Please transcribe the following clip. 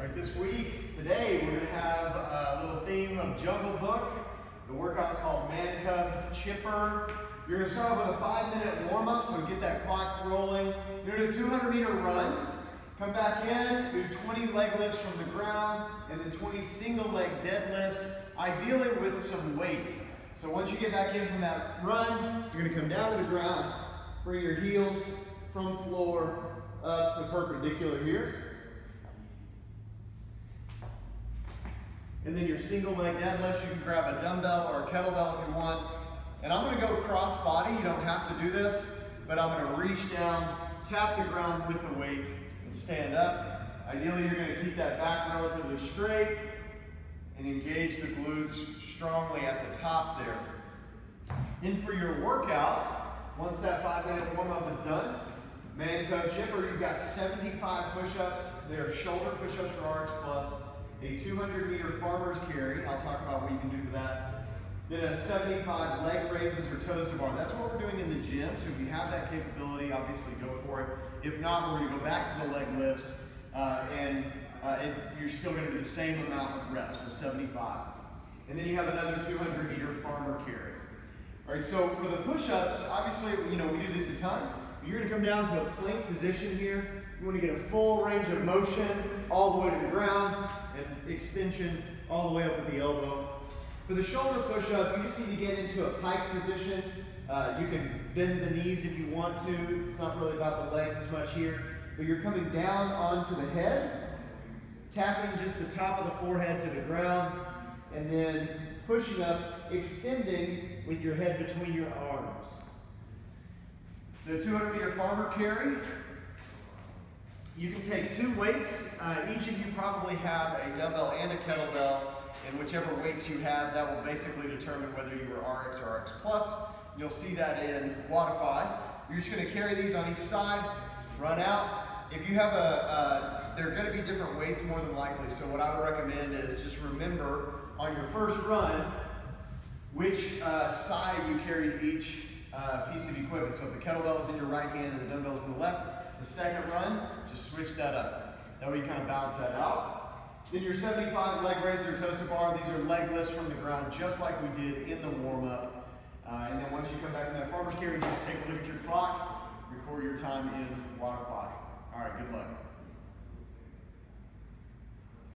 All right, this week, today, we're gonna have a little theme of Jungle Book. The workout's called Man Cub Chipper. You're gonna start off with a five minute warm up, so get that clock rolling. You're gonna do a 200 meter run. Come back in, do 20 leg lifts from the ground, and then 20 single leg deadlifts, ideally with some weight. So once you get back in from that run, you're gonna come down to the ground, bring your heels from floor up to perpendicular here. And then your single leg deadlifts, you can grab a dumbbell or a kettlebell if you want. And I'm gonna go cross body, you don't have to do this, but I'm gonna reach down, tap the ground with the weight, and stand up. Ideally, you're gonna keep that back relatively straight and engage the glutes strongly at the top there. And for your workout, once that five minute warm up is done, man cub chipper, you've got 75 push-ups. They're shoulder push-ups for RX Plus a 200 meter farmer's carry. I'll talk about what you can do for that. Then a 75 leg raises or toes to bar. That's what we're doing in the gym. So if you have that capability, obviously go for it. If not, we're gonna go back to the leg lifts uh, and uh, you're still gonna do the same amount of reps, so 75. And then you have another 200 meter farmer carry. All right, so for the push-ups, obviously, you know, we do this a ton. You're gonna come down to a plank position here. You wanna get a full range of motion all the way to the ground and extension all the way up at the elbow. For the shoulder push-up, you just need to get into a pike position. Uh, you can bend the knees if you want to. It's not really about the legs as much here. But you're coming down onto the head, tapping just the top of the forehead to the ground, and then pushing up, extending with your head between your arms. The 200 meter farmer carry, you can take two weights. Uh, each of you probably have a dumbbell and a kettlebell, and whichever weights you have, that will basically determine whether you are RX or RX Plus. You'll see that in Wodify. You're just gonna carry these on each side, run out. If you have a, uh, they're gonna be different weights more than likely, so what I would recommend is just remember on your first run, which uh, side you carried each uh, piece of equipment. So if the kettlebell is in your right hand and the dumbbell in the left, the second run, just switch that up. That way you kind of balance that out. Then your 75 leg raises or toes to bar, these are leg lifts from the ground, just like we did in the warm-up. Uh, and then once you come back from that farmer's carry, just take a look at your clock, record your time in Wodify. All right, good luck.